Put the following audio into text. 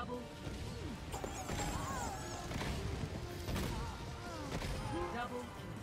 Double. Double.